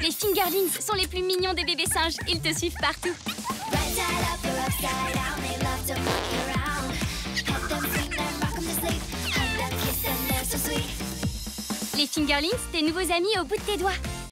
Les Fingerlings sont les plus mignons des bébés singes. Ils te suivent partout. Les Fingerlings, tes nouveaux amis au bout de tes doigts.